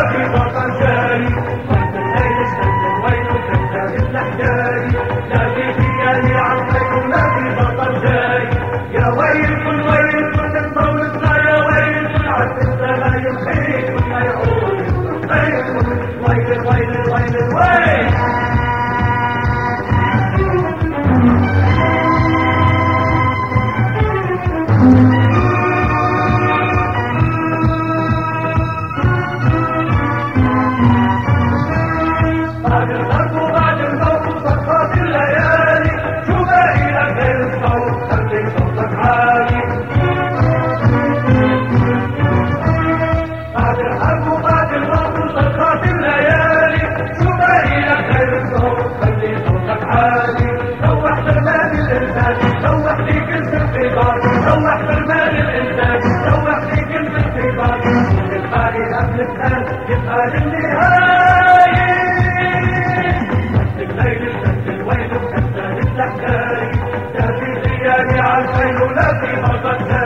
Happy birthday. الفيلولات فقد